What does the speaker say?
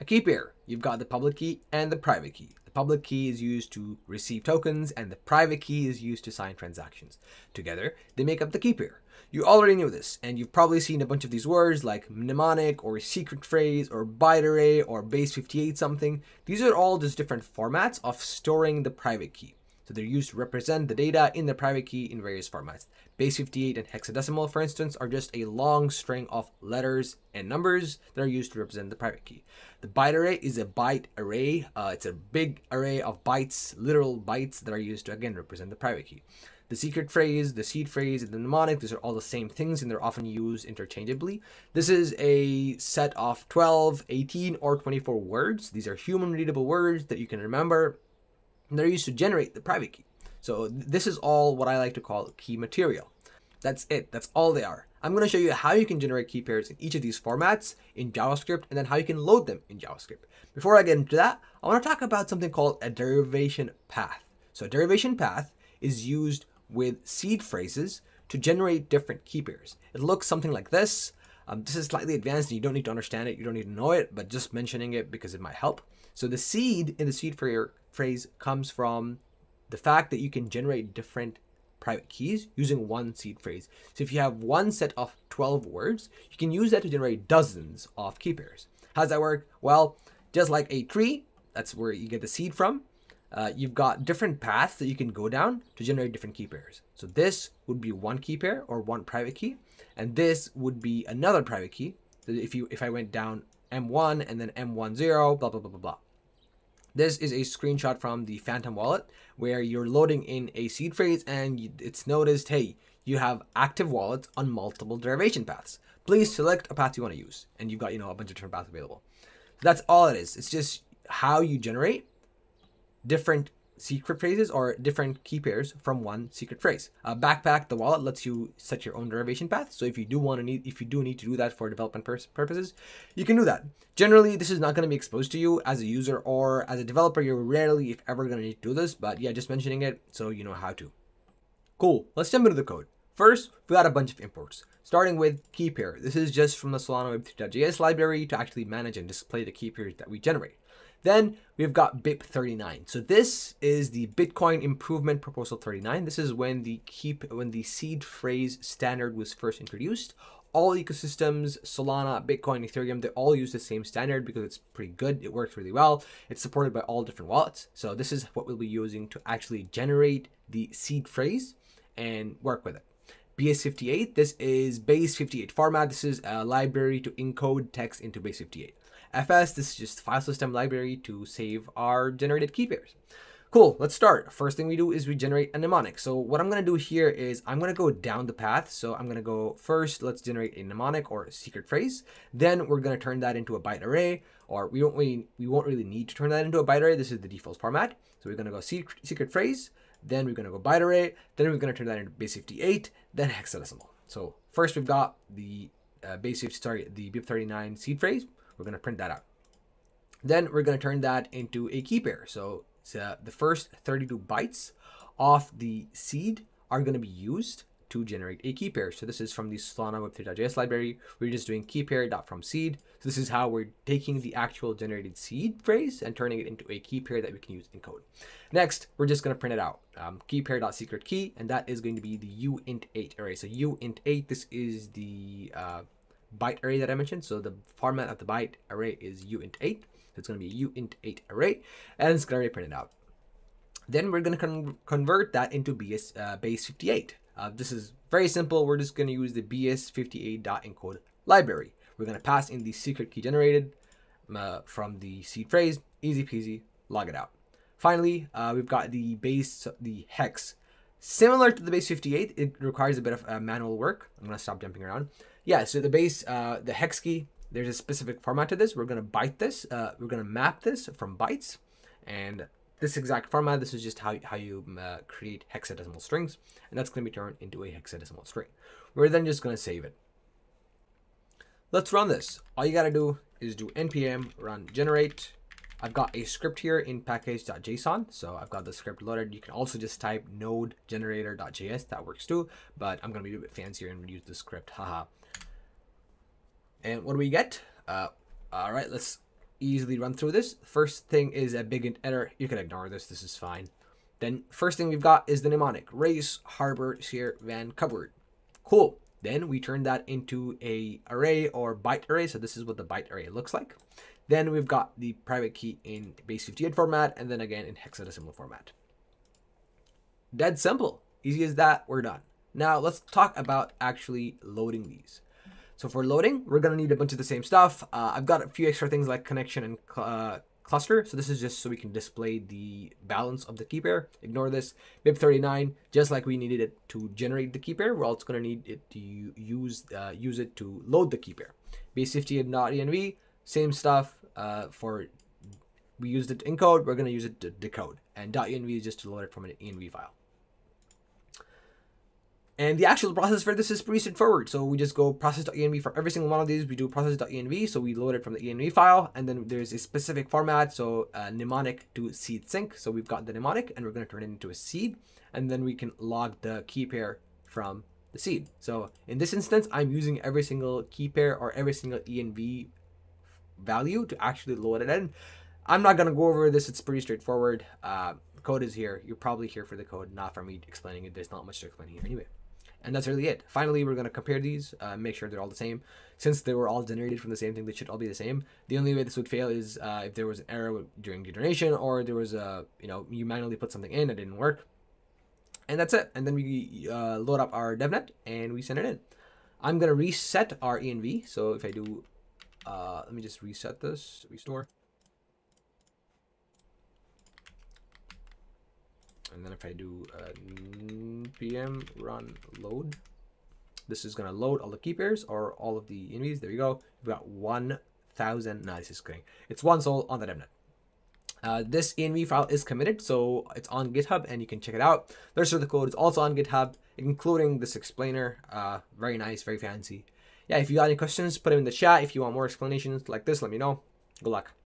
A key pair, you've got the public key and the private key. The public key is used to receive tokens and the private key is used to sign transactions. Together, they make up the key pair. You already knew this, and you've probably seen a bunch of these words like mnemonic or secret phrase or byte array or base 58 something. These are all just different formats of storing the private key. So they're used to represent the data in the private key in various formats. Base 58 and hexadecimal, for instance, are just a long string of letters and numbers that are used to represent the private key. The byte array is a byte array. Uh, it's a big array of bytes, literal bytes that are used to again represent the private key. The secret phrase, the seed phrase, and the mnemonic, these are all the same things and they're often used interchangeably. This is a set of 12, 18, or 24 words. These are human readable words that you can remember. They're used to generate the private key. So this is all what I like to call key material. That's it. That's all they are. I'm going to show you how you can generate key pairs in each of these formats in JavaScript and then how you can load them in JavaScript. Before I get into that, I want to talk about something called a derivation path. So a derivation path is used with seed phrases to generate different key pairs. It looks something like this. Um, this is slightly advanced and you don't need to understand it, you don't need to know it, but just mentioning it because it might help. So the seed in the seed phrase comes from the fact that you can generate different private keys using one seed phrase. So if you have one set of 12 words, you can use that to generate dozens of key pairs. How does that work? Well, just like a tree, that's where you get the seed from uh, you've got different paths that you can go down to generate different key pairs. So this would be one key pair or one private key, and this would be another private key. So if you if I went down M1 and then M10, blah blah blah blah blah. This is a screenshot from the Phantom wallet where you're loading in a seed phrase and it's noticed, hey, you have active wallets on multiple derivation paths. Please select a path you want to use, and you've got you know a bunch of different paths available. So that's all it is. It's just how you generate different secret phrases or different key pairs from one secret phrase. Uh, backpack the wallet lets you set your own derivation path. So if you do want to need, if you do need to do that for development pur- purposes, you can do that. Generally, this is not going to be exposed to you as a user or as a developer. You're rarely, if ever, going to need to do this. But yeah, just mentioning it so you know how to. Cool. Let's jump into the code. First, we got a bunch of imports, starting with key pair. This is just from the Solana Web3.js library to actually manage and display the key pairs that we generate. Then we've got BIP39. So this is the Bitcoin Improvement Proposal 39. This is when the keep when the seed phrase standard was first introduced. All ecosystems, Solana, Bitcoin, Ethereum, they all use the same standard because it's pretty good. It works really well. It's supported by all different wallets. So this is what we'll be using to actually generate the seed phrase and work with it. BS58, this is base 58 format. This is a library to encode text into base 58. FS, this is just file system library to save our generated key pairs. Cool, let's start. First thing we do is we generate a mnemonic. So what I'm gonna do here is I'm gonna go down the path. So I'm gonna go first, let's generate a mnemonic or a secret phrase. Then we're gonna turn that into a byte array, or we won't really, we won't really need to turn that into a byte array. This is the default format. So we're gonna go secret, secret phrase, then we're gonna go byte array, then we're gonna turn that into base 58, then hexadecimal. So first we've got the uh, base, sorry, the BIP39 seed phrase. We're going to print that out. Then we're going to turn that into a key pair. So, so the first 32 bytes of the seed are going to be used to generate a key pair. So this is from the Solana Web3.js library. We're just doing key pair dot from seed. So this is how we're taking the actual generated seed phrase and turning it into a key pair that we can use in code. Next, we're just going to print it out. Um, key pair dot secret key, and that is going to be the uint8 array. So uint8, this is the uh, byte array that I mentioned. So the format of the byte array is uint8. So it's going to be uint8 array, and it's going to be printed out. Then we're going to con convert that into BS uh, base 58. Uh, this is very simple. We're just going to use the bs58.encode library. We're going to pass in the secret key generated uh, from the seed phrase. Easy peasy. Log it out. Finally, uh, we've got the base, the hex. Similar to the base 58, it requires a bit of uh, manual work. I'm going to stop jumping around yeah, so the base, uh, the hex key, there's a specific format to this. We're going to byte this. Uh, we're going to map this from bytes. And this exact format, this is just how, how you uh, create hexadecimal strings. And that's going to be turned into a hexadecimal string. We're then just going to save it. Let's run this. All you got to do is do npm run generate. I've got a script here in package.json. So I've got the script loaded. You can also just type node generator.js. That works too. But I'm going to be a bit fancier and use the script. Haha. And what do we get? Uh, all right, let's easily run through this. First thing is a big int error. You can ignore this. This is fine. Then first thing we've got is the mnemonic race harbor share van cupboard. Cool. Then we turn that into a array or byte array. So this is what the byte array looks like. Then we've got the private key in base 58 format and then again in hexadecimal format. Dead simple. Easy as that. We're done. Now let's talk about actually loading these. So for loading, we're going to need a bunch of the same stuff. Uh, I've got a few extra things like connection and uh, cluster. So this is just so we can display the balance of the key pair. Ignore this. BIP39, just like we needed it to generate the key pair, we're also going to need it to use uh, use it to load the key pair. Base50.env, same stuff uh, for we used it to encode, we're going to use it to decode. And .env is just to load it from an env file. And the actual process for this is pretty straightforward. So we just go process.env for every single one of these. We do process.env, so we load it from the env file, and then there's a specific format, so uh, mnemonic to seed sync. So we've got the mnemonic, and we're going to turn it into a seed, and then we can log the key pair from the seed. So in this instance, I'm using every single key pair or every single env value to actually load it in. I'm not going to go over this. It's pretty straightforward. Uh, code is here. You're probably here for the code, not for me explaining it. There's not much to explain here anyway. And that's really it. Finally, we're going to compare these, uh, make sure they're all the same. Since they were all generated from the same thing, they should all be the same. The only way this would fail is uh, if there was an error during generation or there was a, you know, you manually put something in, it didn't work. And that's it. And then we uh, load up our DevNet and we send it in. I'm going to reset our env. So if I do, uh, let me just reset this, restore. And then if I do uh, npm run load, this is gonna load all the key pairs or all of the envs. There you go. We've got 1,000. No, this is kidding. It's one SOL on the DevNet. Uh, this env file is committed, so it's on GitHub and you can check it out. The rest of the code is also on GitHub, including this explainer. Uh, very nice, very fancy. Yeah, if you got any questions, put them in the chat. If you want more explanations like this, let me know. Good luck.